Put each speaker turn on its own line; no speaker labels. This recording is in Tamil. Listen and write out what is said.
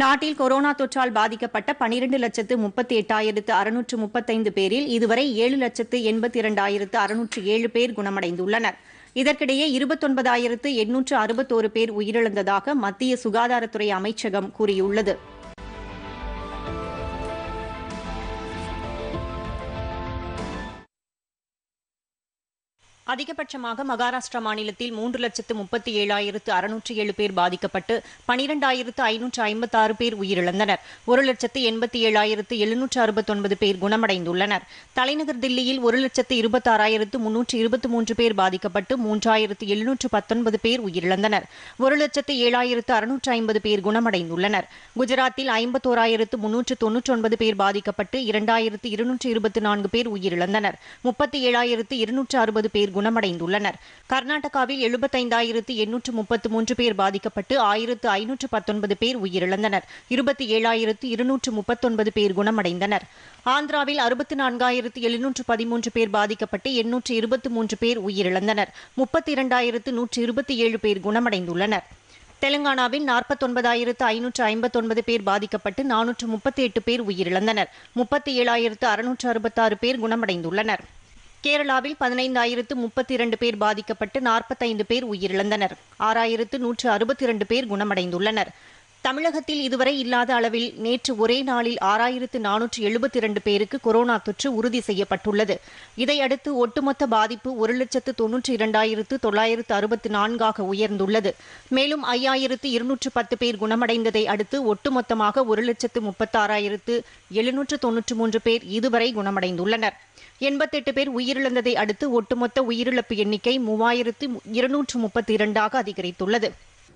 நாட்டில் கொரோனா தொற்றால் பாதிக்கப்பட்ட பனிரெண்டு லட்சத்து முப்பத்தி எட்டாயிரத்து அறுநூற்று முப்பத்தைந்து பேரில் இதுவரை ஏழு லட்சத்து எண்பத்தி இரண்டாயிரத்து அறுநூற்று ஏழு பேர் குணமடைந்துள்ளனர். இதற்கிடையே இருபத்தொன்பதாயிரத்து எண்ணூற்று அறுபத்தோரு பேர் உயிரிழந்ததாக மத்திய சுகாதாரத்துறை அமைச்சகம் கூறியுள்ளது. அதிகபட்சமாக மகாராஷ்டிரா மாநிலத்தில் மூன்று லட்சத்து முப்பத்தி ஏழாயிரத்து அறுநூற்று ஏழு பேர் பாதிக்கப்பட்டு பனிரெண்டாயிரத்து ஐநூற்று ஐம்பத்தாறு பேர் உயிரிழந்தனர். ஒரு லட்சத்து எண்பத்தி ஏழாயிரத்து எழுநூற்று அறுபத்தொன்பது பேர் குணமடைந்துள்ளனர். தலைநகர் தில்லியில் ஒரு லட்சத்து இருபத்தாறாயிரத்து முன்னூற்று இருபத்தி மூன்று பேர் பாதிக்கப்பட்டு மூன்றாயிரத்து எழுநூற்று பத்தொன்பது பேர் உயிரிழந்தனர். ஒரு லட்சத்து ஏழாயிரத்து அறுநூற்று ஐம்பது பேர் குணமடைந்துள்ளனர். குஜராத்தில் ஐம்பத்தோராயிரத்து முன்னூற்று தொன்னூற்றொன்பது பேர் பாதிக்கப்பட்டு இரண்டாயிரத்து இருநூற்று இருபத்தி நான்கு பேர் உயிரிழந்தனர். முப்பத்தி ஏழாயிரத்து இருநூற்று அறுபது பேர் குணமடைந்துள்ளனர். கர்நாடகாவில் எழுபத்தைந்தாயிரத்து எண்ணூற்று முப்பத்து மூன்று பேர் பாதிக்கப்பட்டு ஆயிரத்து ஐநூற்று பத்தொன்பது பேர் உயிரிழந்தனர். இருபத்தி ஏழாயிரத்து இருநூற்று முப்பத்தொன்பது பேர் குணமடைந்தனர். ஆந்திராவில் அறுபத்தி நான்காயிரத்து எழுநூற்று பதிமூன்று பேர் பாதிக்கப்பட்டு எண்ணூற்று இருபத்தி மூன்று பேர் உயிரிழந்தனர். முப்பத்தி இரண்டாயிரத்து நூற்று இருபத்தி ஏழு பேர் குணமடைந்துள்ளனர். தெலங்கானாவில் நாற்பத்தொன்பதாயிரத்து ஐநூற்று ஐம்பத்தொன்பது பேர் பாதிக்கப்பட்டு நானூற்று முப்பத்தி எட்டு பேர் உயிரிழந்தனர். முப்பத்தி ஏழாயிரத்து அறுநூற்று அறுபத்தாறு பேர் குணமடைந்துள்ளனர். கேரளாவில் பதினைந்தாயிரத்து முப்பத்தி இரண்டு பேர் பாதிக்கப்பட்டு நாற்பத்தைந்து பேர் உயிரிழந்தனர். ஆறாயிரத்து நூற்று அறுபத்தி இரண்டு பேர் குணமடைந்துள்ளனர். தமிழகத்தில் இதுவரை இல்லாத அளவில் நேற்று ஒரே நாளில் ஆறாயிரத்து நானூற்று எழுபத்தி இரண்டு பேருக்கு கொரோனா தொற்று உறுதி செய்யப்பட்டுள்ளது. இதையடுத்து ஒட்டுமொத்த பாதிப்பு ஒரு லட்சத்து தொன்னூற்றி இரண்டாயிரத்து தொள்ளாயிரத்து அறுபத்தி நான்காக உயர்ந்துள்ளது. மேலும் ஐயாயிரத்து இருநூற்று பத்து பேர் குணமடைந்ததை அடுத்து ஒட்டுமொத்தமாக ஒரு லட்சத்து முப்பத்தாறாயிரத்து எழுநூற்று தொன்னூற்று மூன்று பேர் இதுவரை குணமடைந்துள்ளனர். எண்பத்தெட்டு பேர் உயிரிழந்ததை அடுத்து ஒட்டுமொத்த உயிரிழப்பு எண்ணிக்கை மூவாயிரத்து இருநூற்று முப்பத்தி இரண்டாக அதிகரித்துள்ளது.